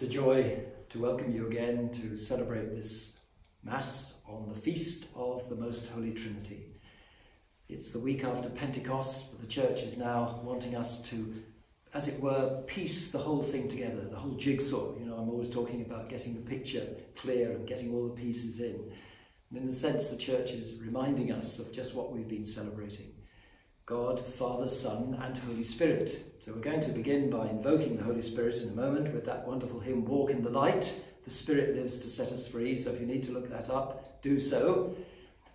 It's a joy to welcome you again to celebrate this Mass on the Feast of the Most Holy Trinity. It's the week after Pentecost, but the Church is now wanting us to, as it were, piece the whole thing together, the whole jigsaw. You know, I'm always talking about getting the picture clear and getting all the pieces in. And in a sense, the Church is reminding us of just what we've been celebrating. God, Father, Son, and Holy Spirit. So we're going to begin by invoking the Holy Spirit in a moment with that wonderful hymn, Walk in the Light. The Spirit lives to set us free. So if you need to look that up, do so.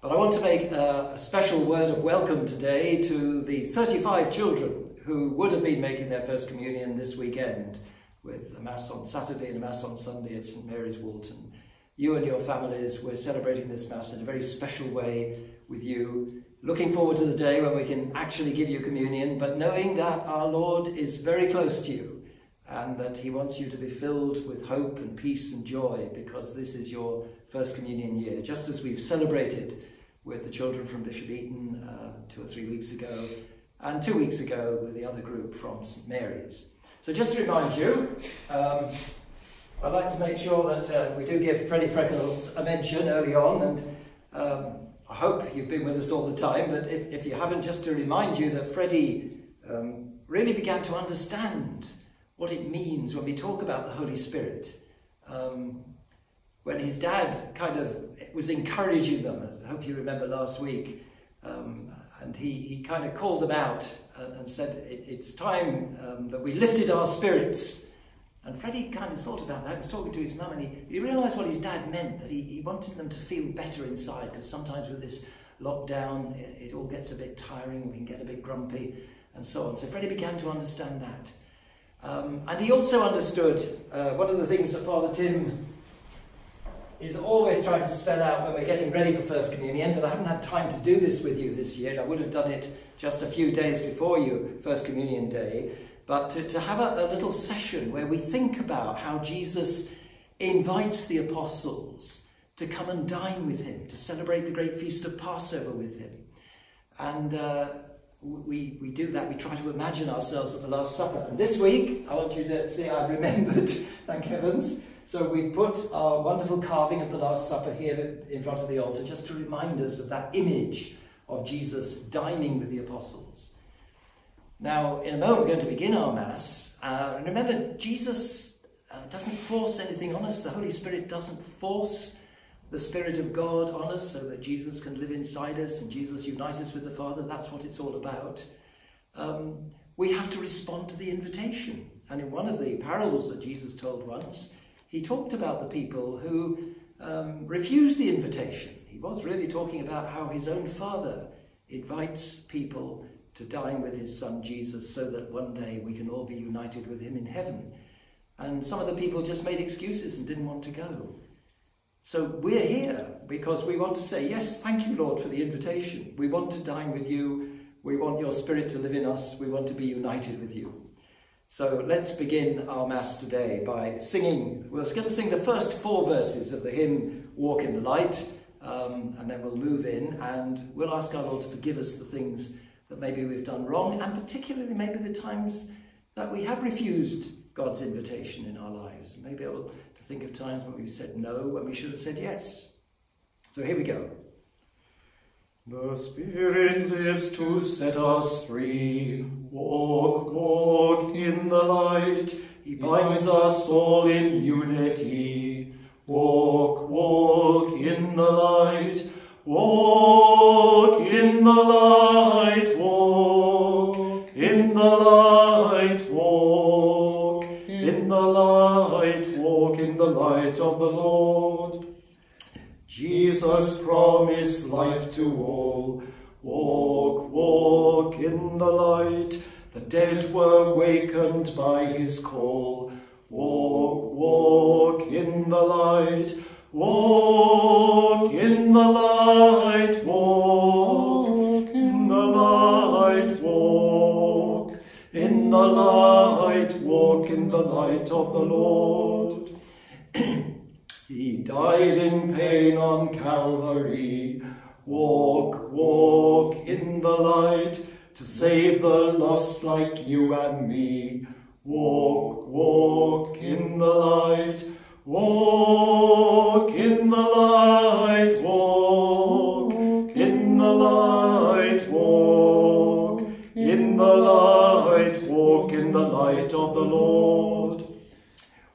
But I want to make a, special word of welcome today to the 35 children who would have been making their First Communion this weekend with a Mass on Saturday and a Mass on Sunday at St Mary's Woolton. You and your families, we're celebrating this Mass in a very special way with you looking forward to the day when we can actually give you communion, but knowing that our Lord is very close to you and that He wants you to be filled with hope and peace and joy because this is your first communion year, just as we've celebrated with the children from Bishop Eton uh, two or three weeks ago, and two weeks ago with the other group from St Mary's. So, just to remind you, um, I'd like to make sure that uh, we do give Freddie Freckles a mention early on and um, I hope you've been with us all the time, but if, if you haven't, just to remind you that Freddie um, really began to understand what it means when we talk about the Holy Spirit. Um, when his dad kind of was encouraging them, I hope you remember last week, um, and he, he kind of called them out and, and said, it, It's time um, that we lifted our spirits and Freddie kind of thought about that. He was talking to his mum and he, he realised what his dad meant, that he, he wanted them to feel better inside, because sometimes with this lockdown, it, it, all gets a bit tiring, we can get a bit grumpy, and so on. So Freddie began to understand that. Um, and he also understood uh, one of the things that Father Tim is always trying to spell out when we're getting ready for First Communion, but I haven't had time to do this with you this year. I would have done it just a few days before you, First Communion Day but to, to have a, a little session where we think about how Jesus invites the apostles to come and dine with him, to celebrate the great feast of Passover with him. And uh, we, we do that, we try to imagine ourselves at the Last Supper. And this week, I want you to see I've remembered, thank heavens. So we've put our wonderful carving of the Last Supper here in front of the altar just to remind us of that image of Jesus dining with the apostles. Now, in a moment, we're going to begin our Mass. Uh, and remember, Jesus uh, doesn't force anything on us. The Holy Spirit doesn't force the Spirit of God on us so that Jesus can live inside us and Jesus unites us with the Father. That's what it's all about. Um, we have to respond to the invitation. And in one of the parables that Jesus told once, he talked about the people who um, refused the invitation. He was really talking about how his own Father invites people to dine with his son Jesus so that one day we can all be united with him in heaven. And some of the people just made excuses and didn't want to go. So we're here because we want to say, yes, thank you, Lord, for the invitation. We want to dine with you. We want your spirit to live in us. We want to be united with you. So let's begin our Mass today by singing. We're going to sing the first four verses of the hymn, Walk in the Light, um, and then we'll move in and we'll ask our Lord to forgive us the things that maybe we've done wrong, and particularly maybe the times that we have refused God's invitation in our lives. Maybe able to think of times when we've said no when we should have said yes. So here we go. The Spirit lives to set us free. Walk, walk in the light. He binds us all in unity. Walk, walk in the light. Walk in the light, walk in the light, walk in the light, walk in the light of the Lord. Jesus promised life to all. Walk, walk in the light. The dead were wakened by his call. Walk, walk in the light. Walk in the light, walk in the light, walk in the light, walk in the light of the Lord. he died in pain on Calvary. Walk, walk in the light to save the lost like you and me. Walk, walk in the light Walk in the light, walk in the light, walk in the light, walk in the light of the Lord.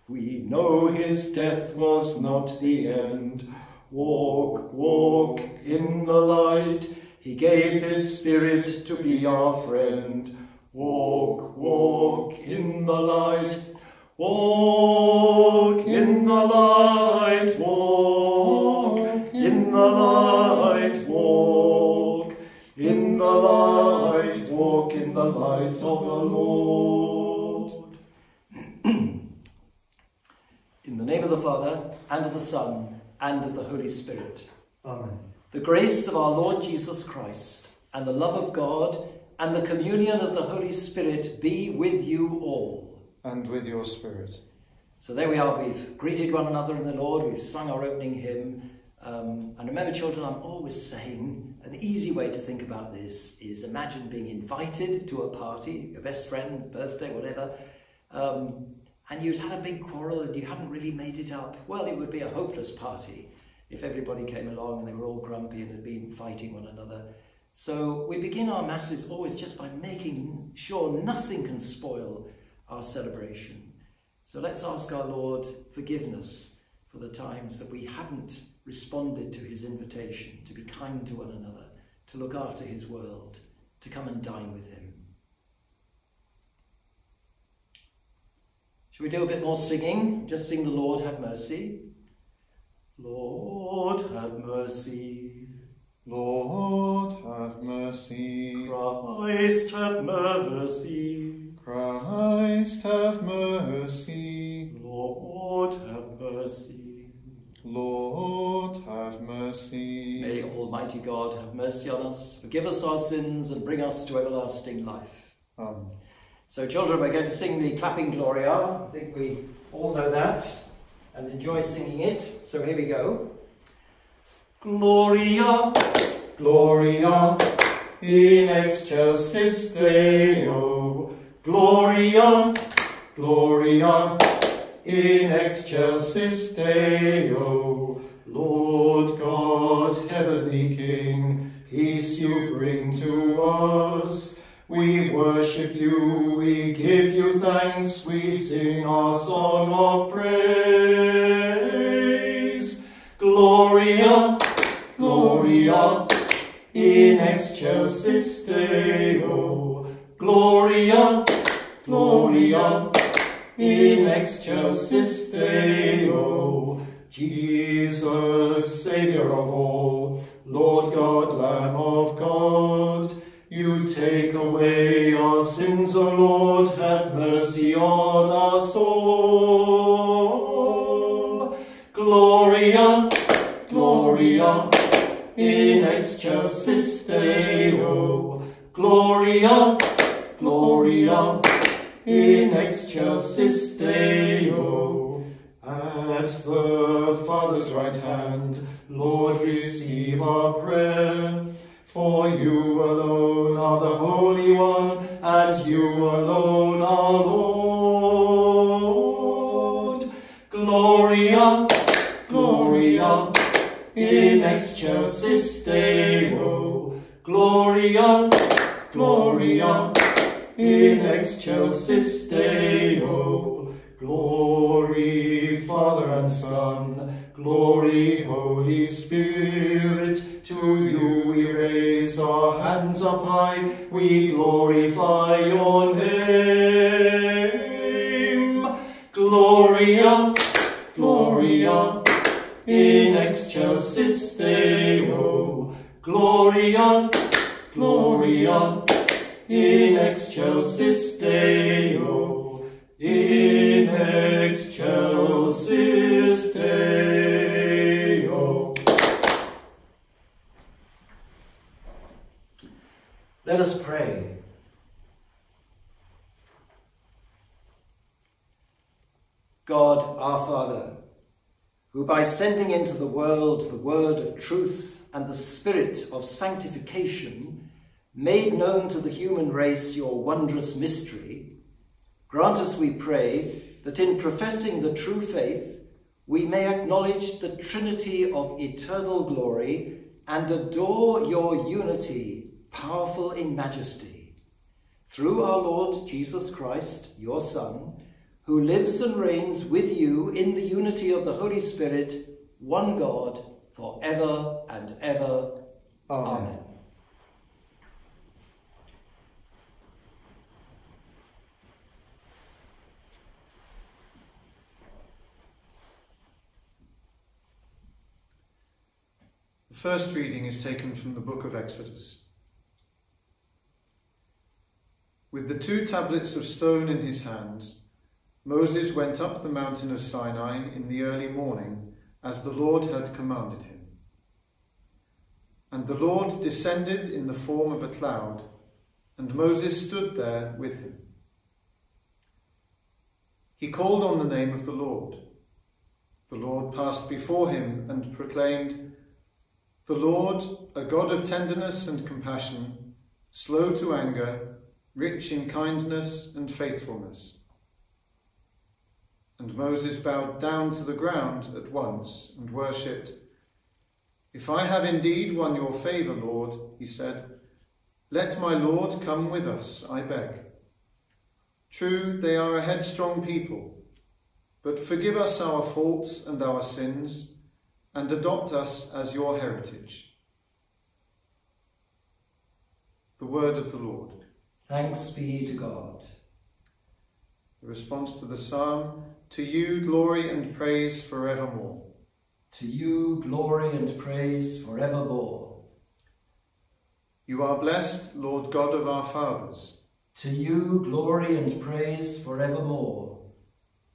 We know his death was not the end. Walk, walk in the light. He gave his spirit to be our friend. Walk, walk in the light. Walk in the light. Walk in the light. Walk in the light. Walk in the light of the Lord. In the name of the Father, and of the Son, and of the Holy Spirit. Amen. The grace of our Lord Jesus Christ, and the love of God, and the communion of the Holy Spirit be with you all. And with your spirit. So there we are, we've greeted one another in the Lord, we've sung our opening hymn. Um, and remember, children, I'm always saying an easy way to think about this is imagine being invited to a party, your best friend, birthday, whatever, um, and you'd had a big quarrel and you hadn't really made it up. Well, it would be a hopeless party if everybody came along and they were all grumpy and had been fighting one another. So we begin our masses always just by making sure nothing can spoil our celebration. So let's ask our Lord forgiveness for the times that we haven't responded to his invitation to be kind to one another, to look after his world, to come and dine with him. Shall we do a bit more singing? Just sing the Lord have mercy. Lord have mercy. Lord, have mercy. Christ have mercy. Christ, have mercy. Lord have mercy. Lord, have mercy. May Almighty God have mercy on us, forgive us our sins, and bring us to everlasting life. Amen. So, children, we're going to sing the clapping Gloria. I think we all know that and enjoy singing it. So, here we go. Gloria, Gloria in excelsis Deo. Gloria, Gloria in excelsis Deo. Lord God, heavenly King, peace you bring to us. We worship you, we give you thanks, we sing our song of praise. Gloria, Gloria in excelsis Deo. Gloria, Gloria in excelsis Deo. Jesus, Saviour of all, Lord God, Lamb of God, you take away our sins, O Lord, have mercy on us all. Gloria, Gloria in excelsis Deo. Gloria, Gloria in excelsis Deo. At the Father's right hand, Lord, receive our prayer. For you alone are the Holy One, and you alone are Lord. Gloria, Gloria in excelsis Deo. Gloria, Gloria in excelsis Deo. Glory, Father and Son, glory, Holy Spirit. To you we raise our hands up high, we glorify your name. Gloria, Gloria in excelsis Deo. Gloria, Gloria in excelsis Deo. In excelsis Deo. let us pray. God, our Father, who by sending into the world the word of truth and the spirit of sanctification made known to the human race your wondrous mystery, grant us, we pray, that in professing the true faith we may acknowledge the Trinity of eternal glory and adore your unity, powerful in majesty. through our Lord Jesus Christ, your Son, who lives and reigns with you in the unity of the Holy Spirit, one God, for ever and ever. Amen. Amen. The first reading is taken from the book of Exodus. With the two tablets of stone in his hands, Moses went up the mountain of Sinai in the early morning, as the Lord had commanded him. And the Lord descended in the form of a cloud, and Moses stood there with him. He called on the name of the Lord. The Lord passed before him and proclaimed, The Lord, a God of tenderness and compassion, slow to anger, rich in kindness and faithfulness. And Moses bowed down to the ground at once and worshipped. If I have indeed won your favour, Lord, he said, let my Lord come with us, I beg. True, they are a headstrong people, but forgive us our faults and our sins, and adopt us as your heritage. The word of the Lord. Thanks be to God. The response to the psalm To you glory and praise forevermore. To you glory and praise forevermore. You are blessed, Lord God of our fathers. To you glory and praise forevermore.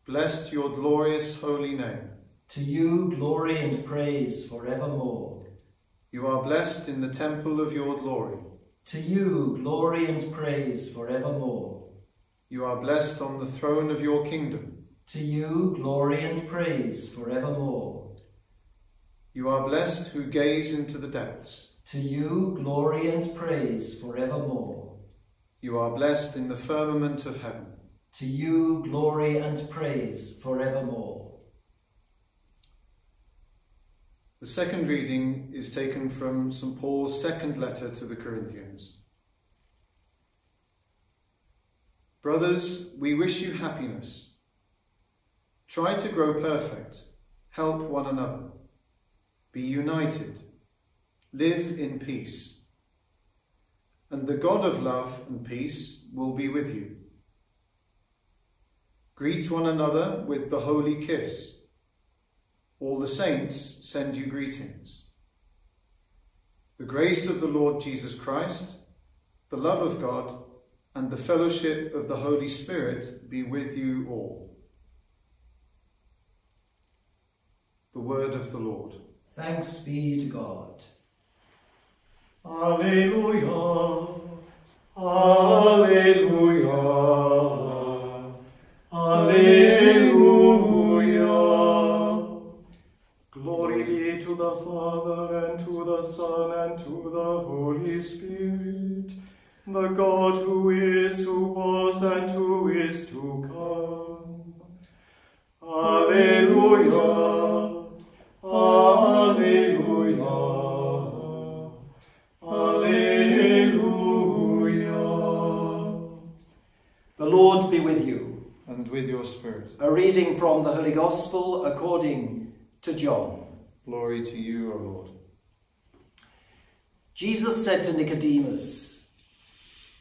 Blessed your glorious holy name. To you glory and praise forevermore. You are blessed in the temple of your glory. To you glory and praise forevermore. You are blessed on the throne of your kingdom. To you glory and praise forevermore. You are blessed who gaze into the depths. To you glory and praise forevermore. You are blessed in the firmament of heaven. To you glory and praise forevermore. The second reading is taken from St. Paul's second letter to the Corinthians. Brothers, we wish you happiness. Try to grow perfect. Help one another. Be united. Live in peace. And the God of love and peace will be with you. Greet one another with the holy kiss. All the saints send you greetings. The grace of the Lord Jesus Christ, the love of God, and the fellowship of the Holy Spirit be with you all. The word of the Lord. Thanks be to God. Alleluia. Alleluia. Alleluia. Glory be to the Father and to the Son and to the Holy Spirit, the God who is, who was, and who is to come. Alleluia. Alleluia. Alleluia. The Lord be with you. And with your spirit. A reading from the Holy Gospel according to John. Glory to you, O Lord. Jesus said to Nicodemus,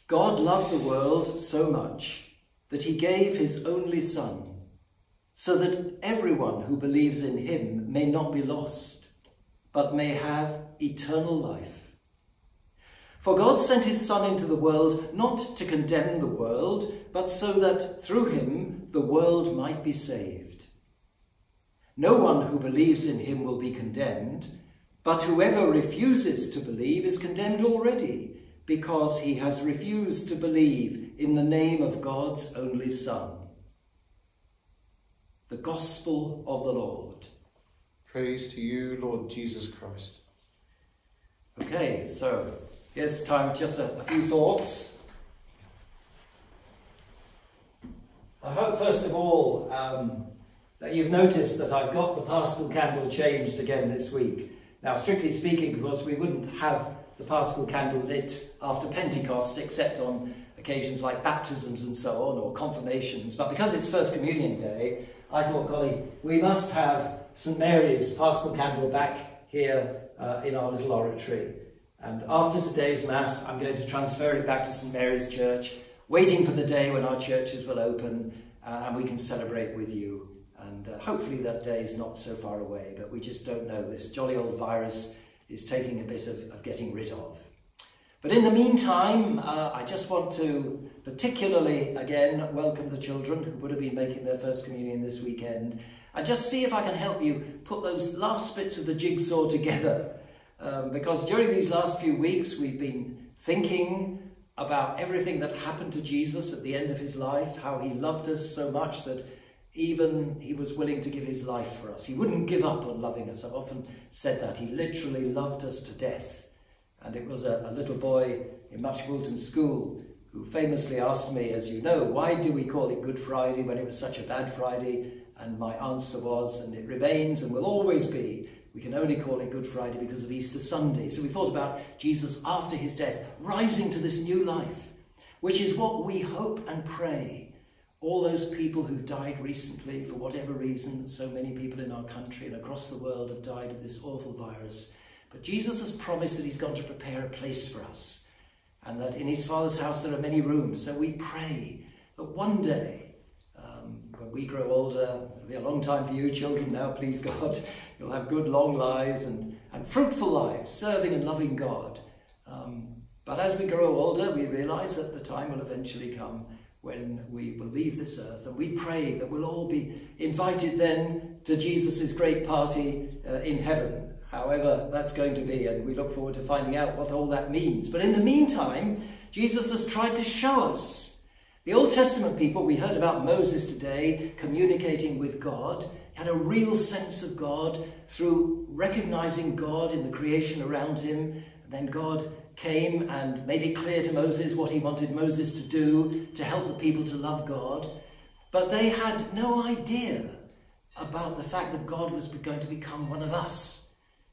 God loved the world so much that he gave his only Son, so that everyone who believes in him may not be lost, but may have eternal life. For God sent his Son into the world not to condemn the world, but so that through him the world might be saved. No one who believes in him will be condemned, but whoever refuses to believe is condemned already, because he has refused to believe in the name of God's only Son. The Gospel of the Lord. Praise to you, Lord Jesus Christ. Okay, so here's time just a, a few thoughts. I hope, first of all, um, you've noticed that I've got the Paschal candle changed again this week. Now, strictly speaking, of course, we wouldn't have the Paschal candle lit after Pentecost except on occasions like baptisms and so on, or confirmations. But because it's First Communion Day, I thought, golly, we must have St Mary's Paschal candle back here uh, in our little oratory. And after today's Mass, I'm going to transfer it back to St Mary's Church, waiting for the day when our churches will open uh, and we can celebrate with you. And uh, hopefully that day is not so far away, but we just don't know. This jolly old virus is taking a bit of, of getting rid of. But in the meantime, uh, I just want to particularly again welcome the children who would have been making their first communion this weekend and just see if I can help you put those last bits of the jigsaw together. Um, because during these last few weeks, we've been thinking about everything that happened to Jesus at the end of his life, how he loved us so much that even he was willing to give his life for us. He wouldn't give up on loving us. I've often said that. He literally loved us to death. And it was a, a little boy in Much Woolton School who famously asked me, as you know, why do we call it Good Friday when it was such a bad Friday? And my answer was, and it remains and will always be, we can only call it Good Friday because of Easter Sunday. So we thought about Jesus after his death rising to this new life, which is what we hope and pray. All those people who've died recently, for whatever reason, so many people in our country and across the world have died of this awful virus. But Jesus has promised that he's going to prepare a place for us and that in his Father's house there are many rooms. So we pray that one day, um, when we grow older, it'll be a long time for you children now, please God, you'll have good long lives and, and fruitful lives, serving and loving God. Um, but as we grow older, we realize that the time will eventually come when we will leave this earth. And we pray that we'll all be invited then to Jesus' great party uh, in heaven however that's going to be, and we look forward to finding out what all that means. But in the meantime, Jesus has tried to show us. The Old Testament people, we heard about Moses today communicating with God, had a real sense of God through recognizing God in the creation around him. And then God came and made it clear to Moses what he wanted Moses to do to help the people to love God. But they had no idea about the fact that God was going to become one of us.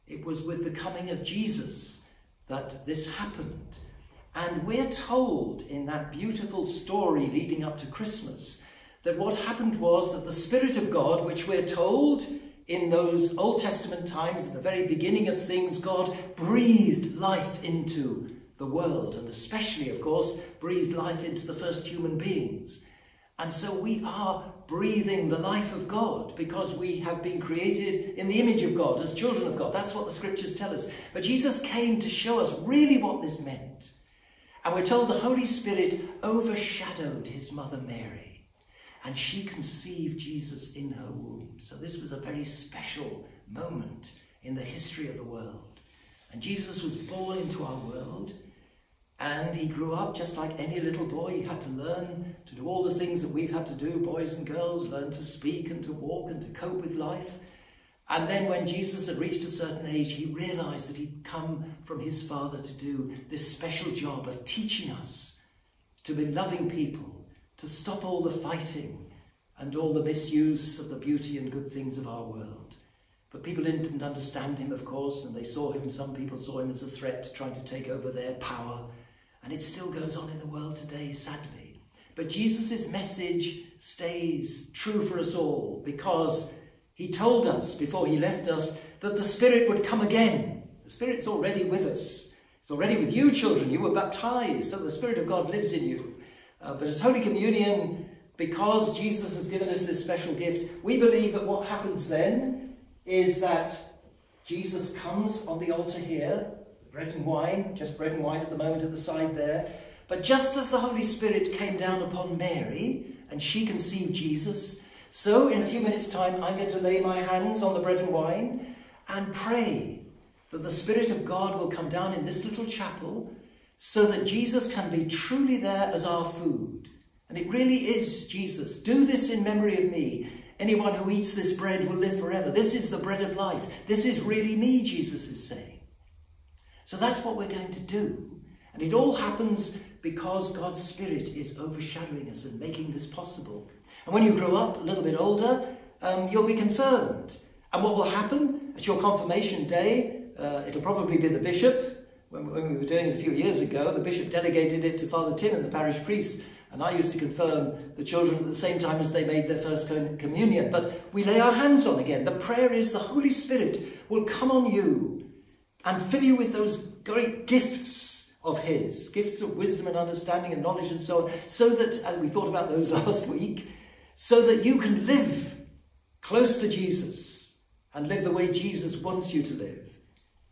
It was with the coming of Jesus that this happened. And we're told in that beautiful story leading up to Christmas that what happened was that the Spirit of God, which we're told in those Old Testament times, at the very beginning of things, God breathed life into the world, and especially, of course, breathed life into the first human beings. And so we are breathing the life of God because we have been created in the image of God as children of God. That's what the scriptures tell us. But Jesus came to show us really what this meant. And we're told the Holy Spirit overshadowed his mother Mary and she conceived Jesus in her womb. So this was a very special moment in the history of the world. And Jesus was born into our world. And he grew up just like any little boy. He had to learn to do all the things that we've had to do, boys and girls, learn to speak and to walk and to cope with life. And then when Jesus had reached a certain age, he realized that he'd come from his Father to do this special job of teaching us to be loving people, to stop all the fighting and all the misuse of the beauty and good things of our world. But people didn't understand him, of course, and they saw him, some people saw him as a threat, trying to take over their power and it still goes on in the world today, sadly. But Jesus' message stays true for us all because he told us before he left us that the Spirit would come again. The Spirit's already with us. It's already with you, children. You were baptized, so the Spirit of God lives in you. Uh, but at Holy Communion, because Jesus has given us this special gift, we believe that what happens then is that Jesus comes on the altar here bread and wine, just bread and wine at the moment at the side there. But just as the Holy Spirit came down upon Mary and she conceived Jesus, so in a few minutes' time I'm going to lay my hands on the bread and wine and pray that the Spirit of God will come down in this little chapel so that Jesus can be truly there as our food. And it really is Jesus. Do this in memory of me. Anyone who eats this bread will live forever. This is the bread of life. This is really me, Jesus is saying. So that's what we're going to do. And it all happens because God's Spirit is overshadowing us and making this possible. And when you grow up a little bit older, um, you'll be confirmed. And what will happen at your confirmation day, uh, it'll probably be the bishop when, we were doing it a few years ago, the bishop delegated it to Father Tim and the parish priest, and I used to confirm the children at the same time as they made their first communion. But we lay our hands on again. The prayer is the Holy Spirit will come on you and fill you with those great gifts of His, gifts of wisdom and understanding and knowledge and so on, so that, and we thought about those last week, so that you can live close to Jesus and live the way Jesus wants you to live.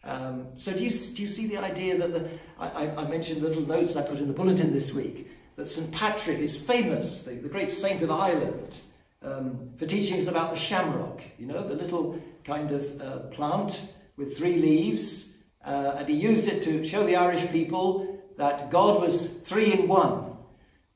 Um, so do you, do you see the idea that the, I, I, mentioned little notes I put in the bulletin this week, that St. Patrick is famous, the, the great saint of Ireland, um, for teaching us about the shamrock, you know, the little kind of uh, plant with three leaves, uh, and he used it to show the Irish people that God was three in one.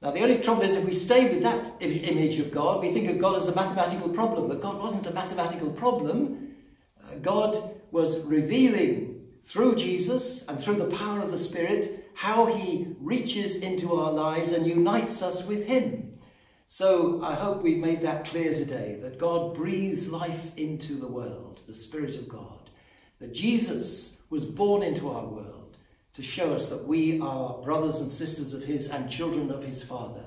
Now, the only trouble is if we stay with that image of God, we think of God as a mathematical problem, but God wasn't a mathematical problem. Uh, God was revealing through Jesus and through the power of the Spirit how he reaches into our lives and unites us with him. So I hope we've made that clear today that God breathes life into the world, the Spirit of God, that Jesus was born into our world to show us that we are brothers and sisters of his and children of his Father.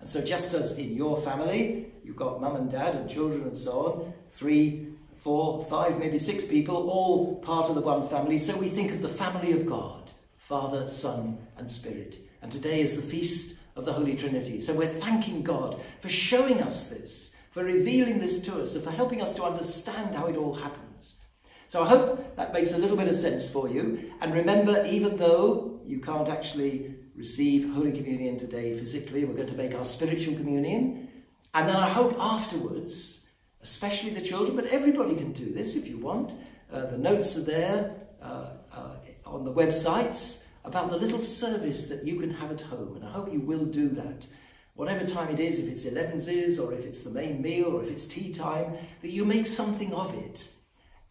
And so just as in your family, you've got mum and dad and children and so on, three four, five, maybe six people, all part of the one family. So we think of the family of God, Father, Son, and Spirit. And today is the feast of the Holy Trinity. So we're thanking God for showing us this, for revealing this to us, and for helping us to understand how it all happens. So I hope that makes a little bit of sense for you. And remember, even though you can't actually receive Holy Communion today physically, we're going to make our spiritual communion. And then I hope afterwards especially the children, but everybody can do this if you want. Uh, the notes are there uh, uh, on the websites about the little service that you can have at home, and I hope you will do that. Whatever time it is, if it's elevenses or if it's the main meal or if it's tea time, that you make something of it.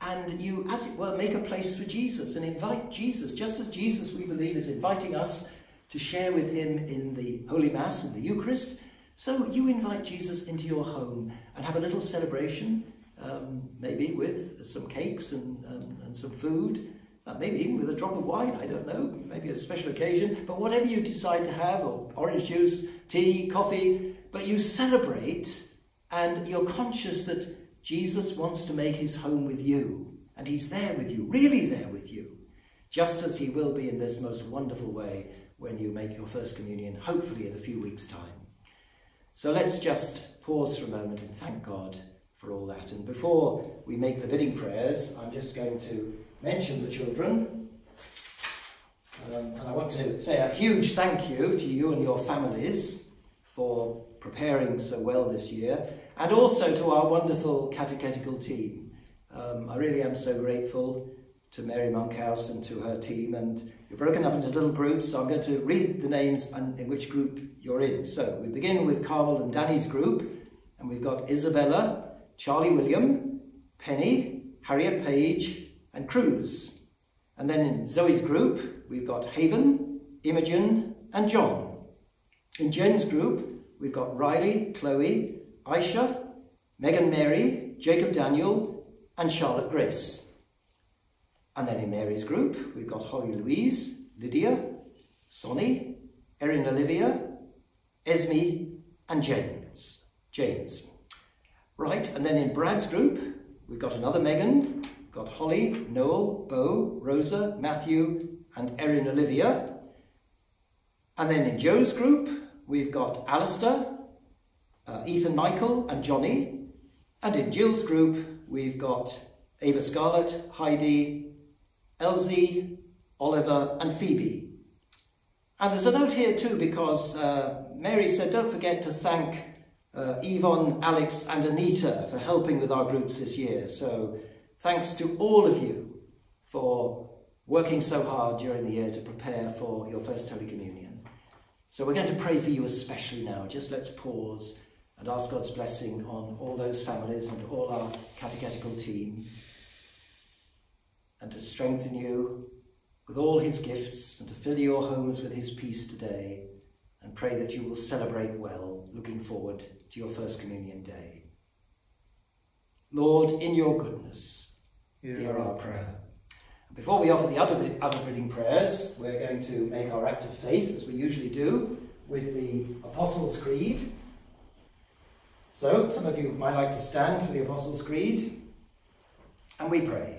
And you, as it were, make a place for Jesus and invite Jesus, just as Jesus, we believe, is inviting us to share with him in the Holy Mass and the Eucharist. So you invite Jesus into your home and have a little celebration, um, maybe with some cakes and, and some food, uh, maybe even with a drop of wine, I don't know, maybe a special occasion, but whatever you decide to have, or orange juice, tea, coffee, but you celebrate and you're conscious that Jesus wants to make his home with you, and he's there with you, really there with you, just as he will be in this most wonderful way when you make your first communion, hopefully in a few weeks' time. So let's just pause for a moment and thank God for all that. And before we make the bidding prayers, I'm just going to mention the children. Um, and I want to say a huge thank you to you and your families for preparing so well this year, and also to our wonderful catechetical team. Um, I really am so grateful to Mary Monkhouse and to her team, and you're broken up into little groups, so I'm going to read the names and in which group you're in. So we begin with Carmel and Danny's group, and we've got Isabella, Charlie William, Penny, Harriet Page, and Cruz. And then in Zoe's group, we've got Haven, Imogen, and John. In Jen's group, we've got Riley, Chloe, Aisha, Megan Mary, Jacob Daniel, and Charlotte Grace. And then in Mary's group, we've got Holly Louise, Lydia, Sonny, Erin Olivia, Esme, and James. James. Right, and then in Brad's group, we've got another Megan, got Holly, Noel, Bo, Rosa, Matthew, and Erin Olivia. And then in Joe's group, we've got Alistair, uh, Ethan Michael, and Johnny. And in Jill's group, we've got Ava Scarlett, Heidi, Elsie, Oliver, and Phoebe. And there's a note here too because uh, Mary said, don't forget to thank uh, Yvonne, Alex, and Anita for helping with our groups this year. So thanks to all of you for working so hard during the year to prepare for your First Holy Communion. So we're going to pray for you especially now. Just let's pause and ask God's blessing on all those families and all our catechetical team and to strengthen you with all his gifts and to fill your homes with his peace today and pray that you will celebrate well, looking forward to your First Communion Day. Lord, in your goodness, hear, hear our prayer. Before we offer the other, other bidding prayers, we're going to make our act of faith, as we usually do, with the Apostles' Creed. So, some of you might like to stand for the Apostles' Creed. And we pray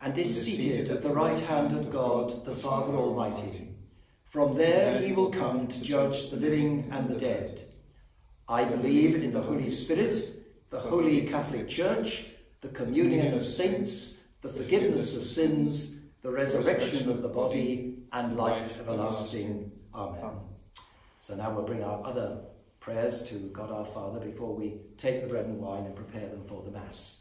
and is seated at the right hand of God, the Father Almighty. From there he will come to judge the living and the dead. I believe in the Holy Spirit, the Holy Catholic Church, the communion of saints, the forgiveness of sins, the resurrection of the body, and life everlasting. Amen. So now we'll bring our other prayers to God our Father before we take the bread and wine and prepare them for the Mass.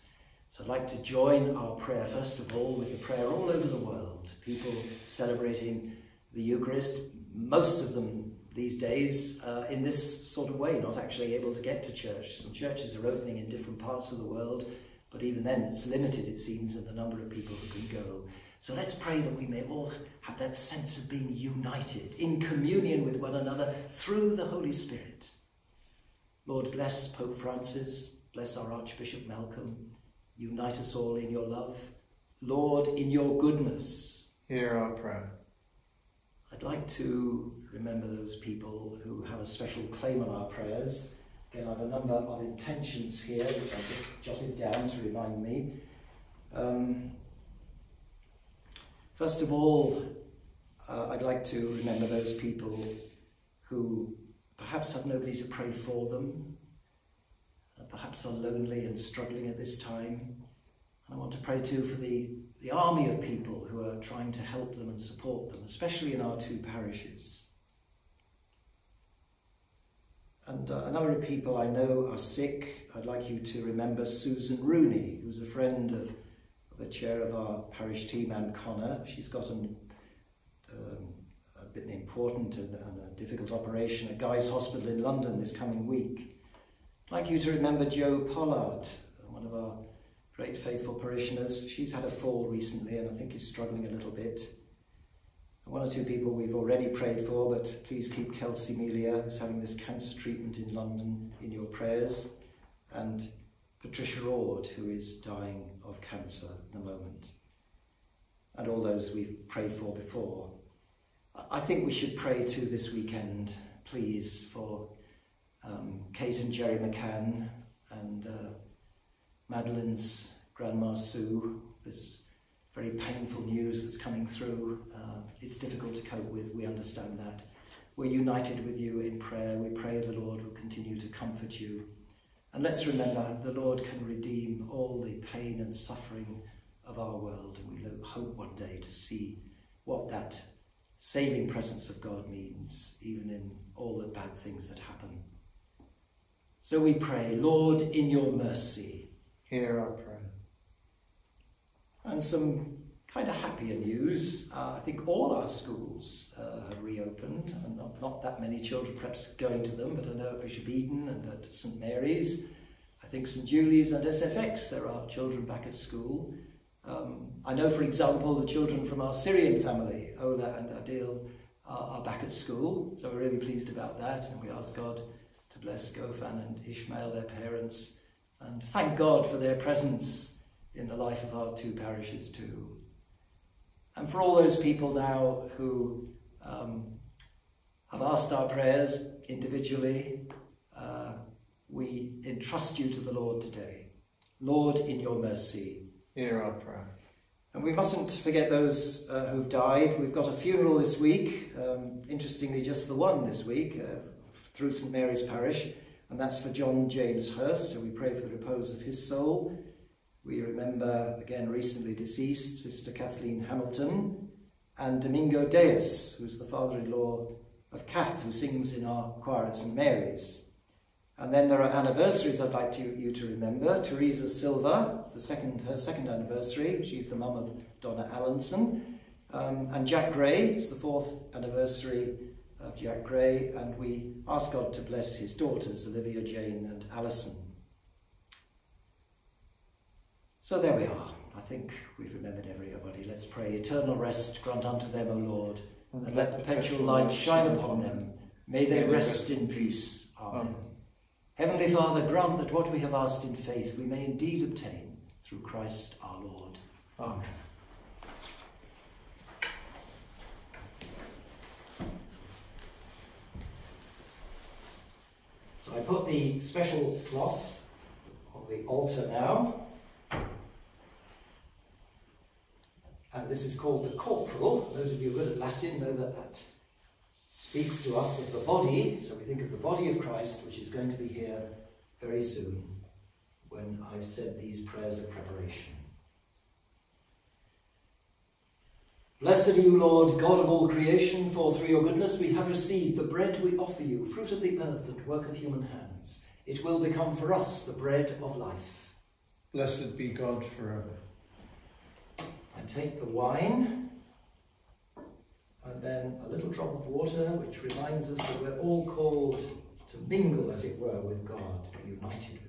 So I'd like to join our prayer, first of all, with the prayer all over the world. People celebrating the Eucharist, most of them these days uh, in this sort of way, not actually able to get to church. Some churches are opening in different parts of the world, but even then it's limited, it seems, in the number of people who can go. So let's pray that we may all have that sense of being united in communion with one another through the Holy Spirit. Lord, bless Pope Francis, bless our Archbishop Malcolm, unite us all in your love. Lord, in your goodness. Hear our prayer. I'd like to remember those people who have a special claim on our prayers. Again, I have a number of intentions here, which I just jotted down to remind me. Um, first of all, uh, I'd like to remember those people who perhaps have nobody to pray for them, perhaps are lonely and struggling at this time. And I want to pray too for the, the army of people who are trying to help them and support them, especially in our two parishes. And uh, a number of people I know are sick. I'd like you to remember Susan Rooney, who's a friend of, of the chair of our parish team, Anne Connor. She's got an, um, a bit important and, and a difficult operation at Guy's Hospital in London this coming week. I'd like you to remember Joe Pollard, one of our great faithful parishioners. She's had a fall recently and I think is struggling a little bit. One or two people we've already prayed for, but please keep Kelsey Melia, who's having this cancer treatment in London, in your prayers, and Patricia Ord, who is dying of cancer at the moment, and all those we've prayed for before. I think we should pray too this weekend, please, for um, Kate and Gerry McCann and uh, Madeleine's Grandma Sue, this very painful news that's coming through. Uh, it's difficult to cope with, we understand that. We're united with you in prayer. We pray the Lord will continue to comfort you. And let's remember the Lord can redeem all the pain and suffering of our world. And we hope one day to see what that saving presence of God means, even in all the bad things that happen. So we pray, Lord, in your mercy, hear our prayer. And some kind of happier news. Uh, I think all our schools uh, have reopened, and not, not that many children perhaps going to them, but I know at Bishop Eton and at St Mary's, I think St Julie's and SFX, there are children back at school. Um, I know, for example, the children from our Syrian family, Ola and Adil, are, are back at school, so we're really pleased about that, and we ask God to bless Gofan and Ishmael, their parents, and thank God for their presence in the life of our two parishes too. And for all those people now who um, have asked our prayers individually, uh, we entrust you to the Lord today. Lord, in your mercy. Hear our prayer. And we mustn't forget those uh, who've died. We've got a funeral this week, um, interestingly, just the one this week, uh, through St Mary's Parish, and that's for John James Hurst. So we pray for the repose of his soul. We remember, again, recently deceased Sister Kathleen Hamilton and Domingo Deus, who's the father-in-law of Kath, who sings in our choir at St Mary's. And then there are anniversaries I'd like to, you to remember. Teresa Silva, it's the second, her second anniversary. She's the mum of Donna Allenson. Um, and Jack Gray, it's the fourth anniversary of Jack Gray, and we ask God to bless his daughters, Olivia, Jane, and Alison. So there we are. I think we've remembered everybody. Let's pray. Eternal rest grant unto them, O Lord, and let perpetual light shine upon them. May they rest in peace. Amen. Heavenly Father, grant that what we have asked in faith we may indeed obtain through Christ our Lord. Amen. So I put the special cloth on the altar now. And this is called the corporal. Those of you good at Latin know that that speaks to us of the body. So we think of the body of Christ, which is going to be here very soon when I've said these prayers of preparation. Blessed are you, Lord, God of all creation, for through your goodness we have received the bread we offer you, fruit of the earth and work of human hands. It will become for us the bread of life. Blessed be God forever. And take the wine, and then a little drop of water, which reminds us that we're all called to mingle, as it were, with God, united.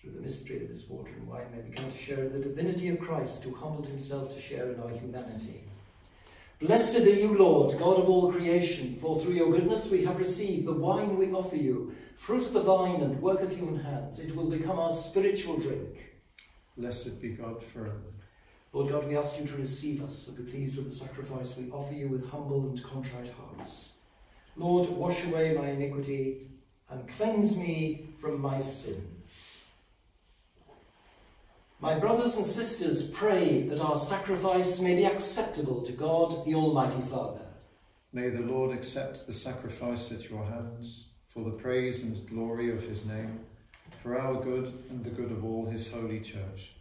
Through the mystery of this water and wine may we come to share in the divinity of Christ, who humbled himself to share in our humanity. Blessed are you, Lord, God of all creation, for through your goodness we have received the wine we offer you, fruit of the vine and work of human hands. It will become our spiritual drink. Blessed be God forever. Lord God, we ask you to receive us and be pleased with the sacrifice we offer you with humble and contrite hearts. Lord, wash away my iniquity and cleanse me from my sin. My brothers and sisters, pray that our sacrifice may be acceptable to God, the Almighty Father. May the Lord accept the sacrifice at your hands for the praise and glory of his name, for our good and the good of all his holy church.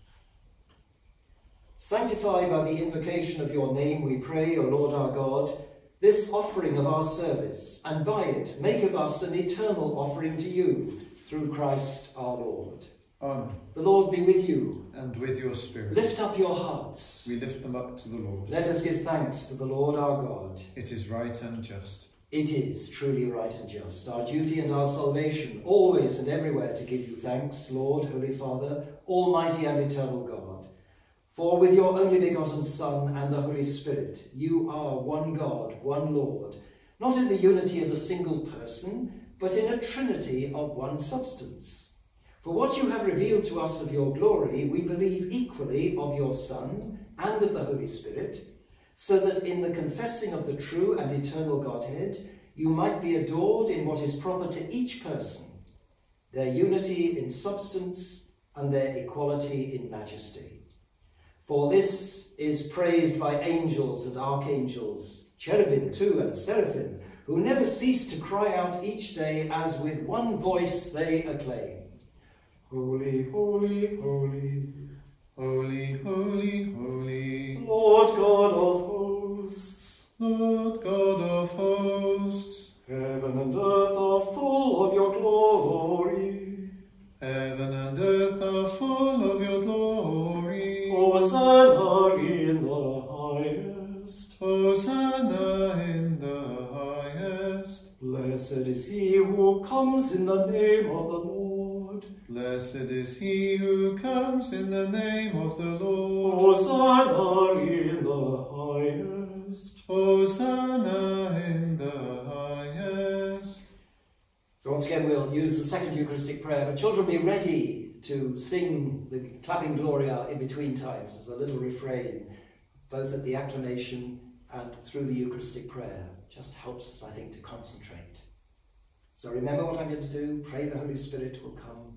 Sanctify by the invocation of your name, we pray, O Lord our God, this offering of our service, and by it make of us an eternal offering to you, through Christ our Lord. Amen. The Lord be with you. And with your spirit. Lift up your hearts. We lift them up to the Lord. Let us give thanks to the Lord our God. It is right and just. It is truly right and just, our duty and our salvation, always and everywhere to give you thanks, Lord, Holy Father, Almighty and eternal God. For with your only begotten Son and the Holy Spirit, you are one God, one Lord, not in the unity of a single person, but in a trinity of one substance. For what you have revealed to us of your glory, we believe equally of your Son and of the Holy Spirit, so that in the confessing of the true and eternal Godhead, you might be adored in what is proper to each person, their unity in substance and their equality in majesty. For this is praised by angels and archangels, cherubim too and seraphim, who never cease to cry out each day as with one voice they acclaim. Holy, holy, holy, holy, holy, holy, Lord God of hosts, Lord God of hosts, heaven and earth are full of your glory. Heaven and earth are full of your glory. Hosanna in the highest. Hosanna in the highest. Blessed is he who comes in the name of the Lord. Blessed is he who comes in the name of the Lord. Hosanna in the highest. Hosanna in the highest. So once again we'll use the second Eucharistic prayer, but children be ready to sing the clapping Gloria in between times as a little refrain, both at the acclamation and through the Eucharistic prayer. Just helps us, I think, to concentrate. So remember what I'm going to do. Pray the Holy Spirit will come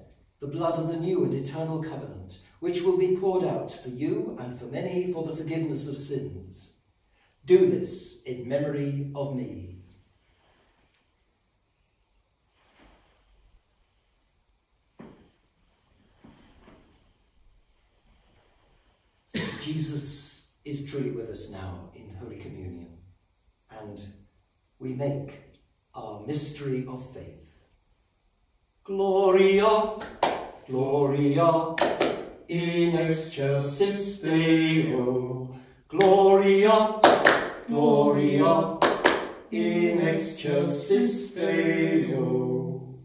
the blood of the new and eternal covenant, which will be poured out for you and for many for the forgiveness of sins. Do this in memory of me. Jesus is truly with us now in Holy Communion, and we make our mystery of faith. Gloria, Gloria, in excelsis Deo. Gloria, Gloria, in excelsis Deo.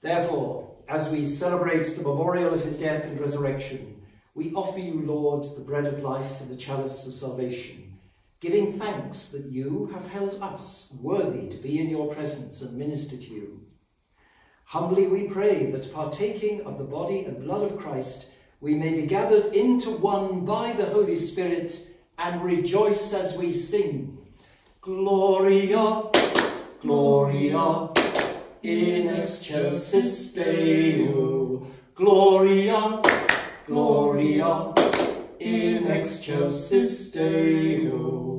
Therefore, as we celebrate the memorial of his death and resurrection, we offer you, Lord, the bread of life and the chalice of salvation, giving thanks that you have held us worthy to be in your presence and minister to you. Humbly we pray that partaking of the body and blood of Christ, we may be gathered into one by the Holy Spirit and rejoice as we sing. Gloria, Gloria, in excelsis Deo. Gloria, Gloria, in excelsis Deo.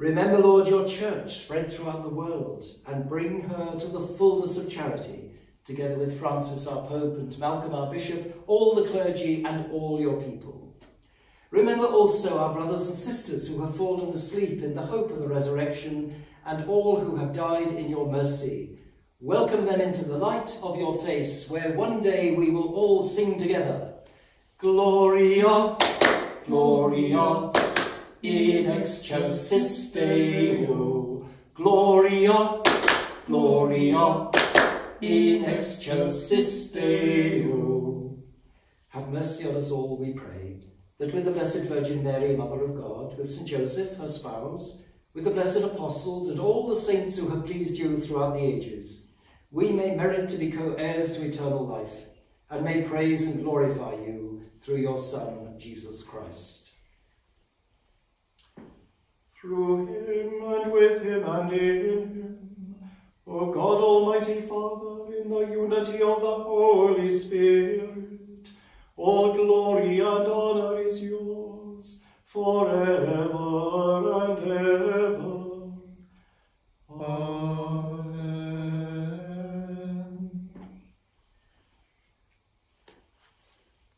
Remember, Lord, your church spread throughout the world and bring her to the fullness of charity, together with Francis our Pope and Malcolm our Bishop, all the clergy and all your people. Remember also our brothers and sisters who have fallen asleep in the hope of the resurrection and all who have died in your mercy. Welcome them into the light of your face, where one day we will all sing together. Gloria, Gloria, in excelsis Deo. Gloria, Gloria, in excelsis Deo. Have mercy on us all, we pray, that with the Blessed Virgin Mary, Mother of God, with St. Joseph, her spouse, with the blessed apostles and all the saints who have pleased you throughout the ages, we may merit to be co-heirs to eternal life, and may praise and glorify you through your Son, Jesus Christ. Through him and with him and in him, O God Almighty Father, in the unity of the Holy Spirit, all glory and honor is yours forever and ever. Amen.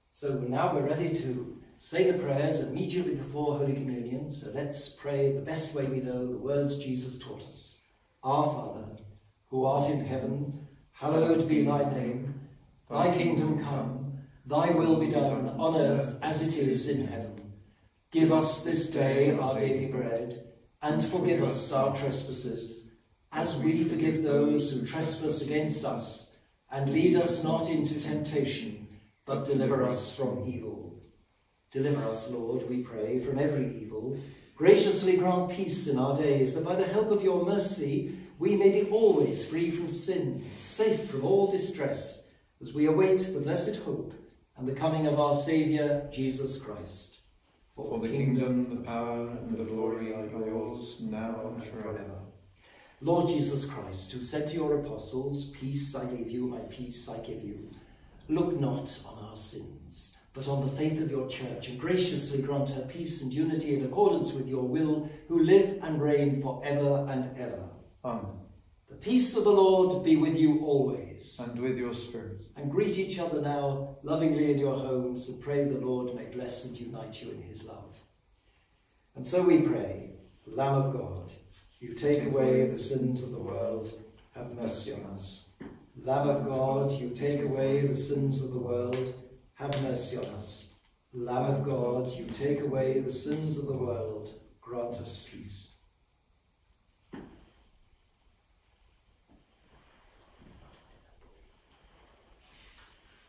So now we're ready to say the prayers immediately before Holy Communion. So let's pray the best way we know the words Jesus taught us. Our Father, who art in heaven, hallowed be thy name. Thy kingdom come, thy will be done on earth as it is in heaven. Give us this day our daily bread, and forgive us our trespasses, as we forgive those who trespass against us. And lead us not into temptation, but deliver us from evil. Deliver us, Lord, we pray, from every evil. Graciously grant peace in our days, that by the help of your mercy we may be always free from sin, safe from all distress, as we await the blessed hope and the coming of our Saviour, Jesus Christ. For the kingdom, the power, and the glory are yours, now and forever. Lord Jesus Christ, who said to your apostles, Peace I leave you, my peace I give you, look not on our sins, but on the faith of your church, and graciously grant her peace and unity in accordance with your will, who live and reign for ever and ever. Amen. The peace of the Lord be with you always. And with your spirit. And greet each other now lovingly in your homes, and pray the Lord may bless and unite you in his love. And so we pray, Lamb of God, you take away the sins of the world, have mercy on us. Lamb of God, you take away the sins of the world, have mercy on us. Lamb of God, you take away the sins of the world, grant us peace.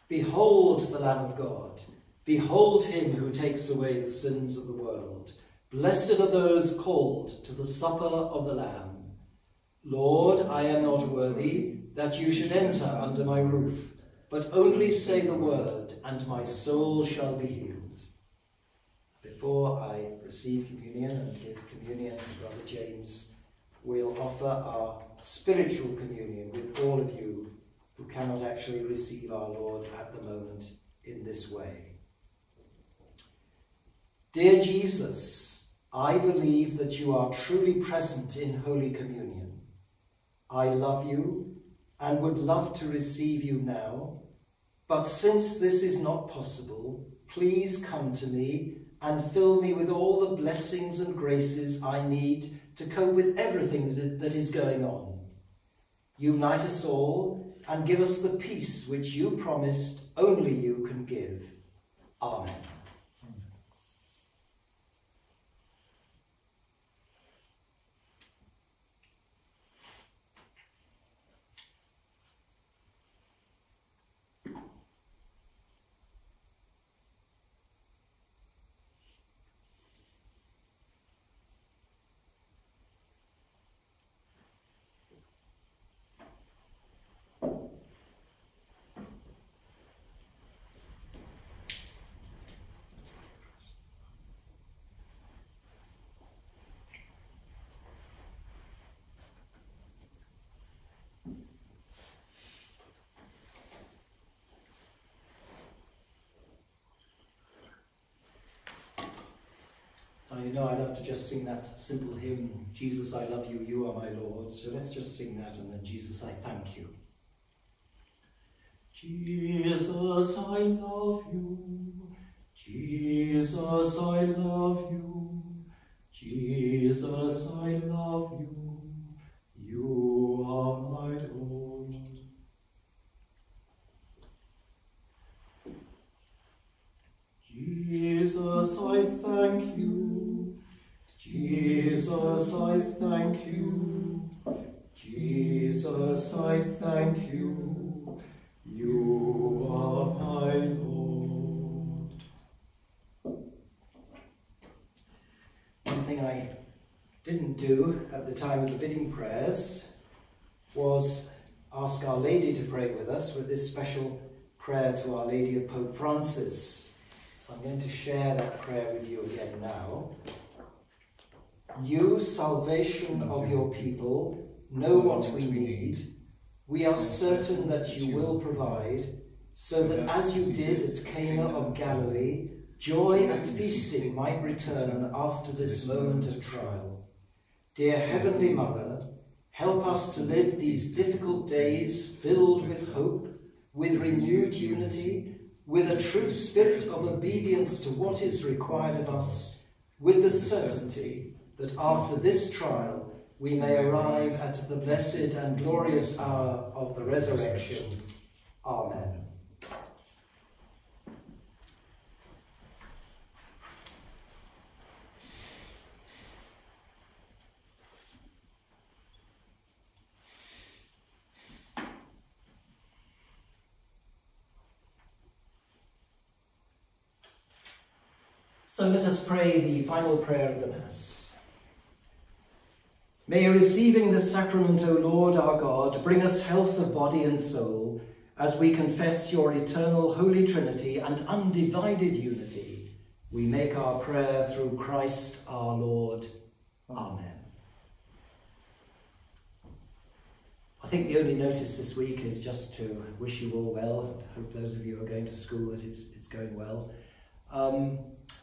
Behold the Lamb of God. Behold him who takes away the sins of the world. Blessed are those called to the supper of the Lamb. Lord, I am not worthy that you should enter under my roof, but only say the word, and my soul shall be healed. Before I receive communion and give communion to Brother James, we'll offer our spiritual communion with all of you who cannot actually receive our Lord at the moment in this way. Dear Jesus, I believe that you are truly present in Holy Communion. I love you and would love to receive you now, but since this is not possible, please come to me and fill me with all the blessings and graces I need to cope with everything that is going on. Unite us all and give us the peace which you promised only you can give. Amen. You know I love to just sing that simple hymn, Jesus, I love you, you are my Lord. So let's just sing that and then, Jesus, I thank you. Jesus, I love you. Jesus, I love you. Jesus, I love you. You are my Lord. Jesus, I thank you. Jesus, I thank you. Jesus, I thank you. You are my Lord. One thing I didn't do at the time of the bidding prayers was ask Our Lady to pray with us with this special prayer to Our Lady of Pope Francis. So I'm going to share that prayer with you again now. You, salvation of your people, know what we need. We are certain that you will provide, so that as you did at Cana of Galilee, joy and feasting might return after this moment of trial. Dear Heavenly Mother, help us to live these difficult days filled with hope, with renewed unity, with a true spirit of obedience to what is required of us, with the certainty that after this trial we may arrive at the blessed and glorious hour of the resurrection. Amen. So let us pray the final prayer of the Mass. May receiving the sacrament, O Lord our God, bring us health of body and soul, as we confess your eternal Holy Trinity and undivided unity. We make our prayer through Christ our Lord. Amen. I think the only notice this week is just to wish you all well. I hope those of you who are going to school that it's, it's going well. Um,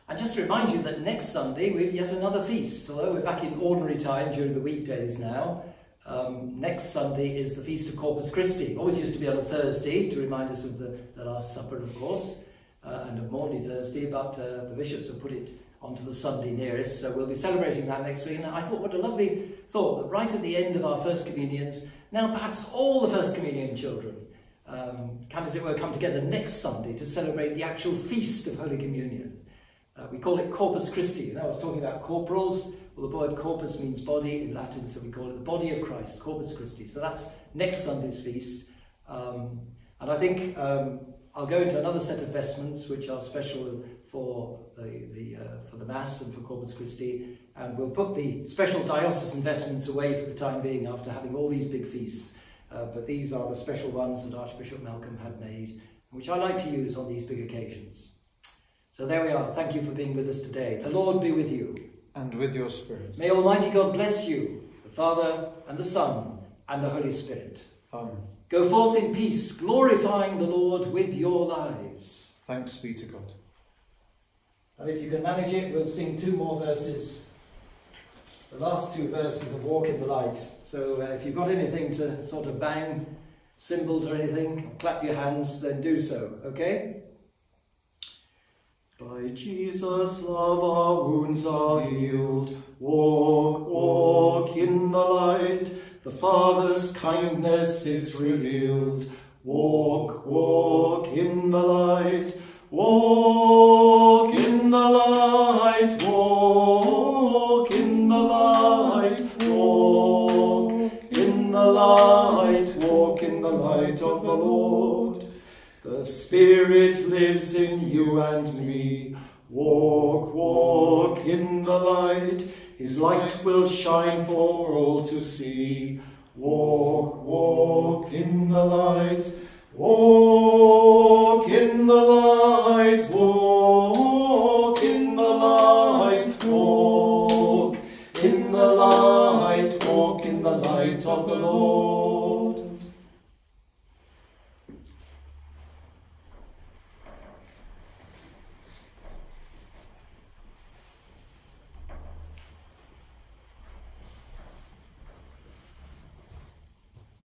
and just to remind you that next Sunday we have yet another feast, although we're back in ordinary time during the weekdays now. Um, next Sunday is the Feast of Corpus Christi. Always used to be on a Thursday to remind us of the, the Last Supper, of course, uh, and of Maundy Thursday, but uh, the bishops have put it onto the Sunday nearest, so we'll be celebrating that next week. And I thought, what a lovely thought that right at the end of our First Communions, now perhaps all the First Communion children um, can, as it were, come together next Sunday to celebrate the actual Feast of Holy Communion. Uh, we call it Corpus Christi. Know, I was talking about corporals. Well, the word corpus means body in Latin, so we call it the body of Christ, Corpus Christi. So that's next Sunday's feast. Um, and I think um, I'll go into another set of vestments which are special for the, the uh, for the Mass and for Corpus Christi. And we'll put the special diocesan vestments away for the time being after having all these big feasts. uh, but these are the special ones that Archbishop Malcolm had made, which I like to use on these big occasions. So there we are. Thank you for being with us today. The Lord be with you. And with your spirit. May Almighty God bless you, the Father and the Son and the Holy Spirit. Amen. Go forth in peace, glorifying the Lord with your lives. Thanks be to God. And if you can manage it, we'll sing two more verses. The last two verses of Walk in the Light. So uh, if you've got anything to sort of bang, cymbals or anything, clap your hands, then do so, okay? By Jesus' love our wounds are healed. Walk, walk in the light. The Father's kindness is revealed. Walk, walk in the light. Walk in the light. Walk The Spirit lives in you and me. Walk, walk in the light. His light will shine for all to see. Walk, walk in the light. Walk in the light. Walk in the light. Walk in the light. Walk in the light of the Lord.